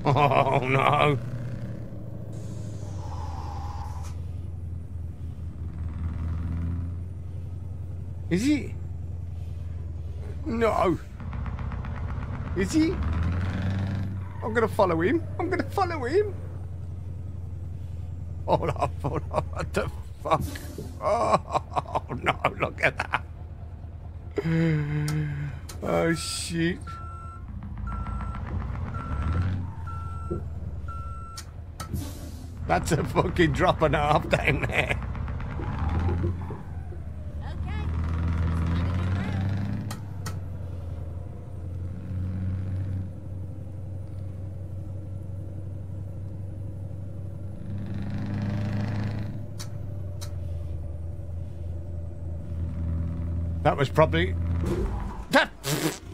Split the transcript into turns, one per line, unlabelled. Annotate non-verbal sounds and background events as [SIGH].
[LAUGHS] Oh no. Is he? No. Is he? I'm gonna follow him. I'm gonna follow him. Hold up, hold up. What the fuck? Oh no, look at that. Oh shit. That's a fucking drop and a half down there. That was probably. That. [LAUGHS]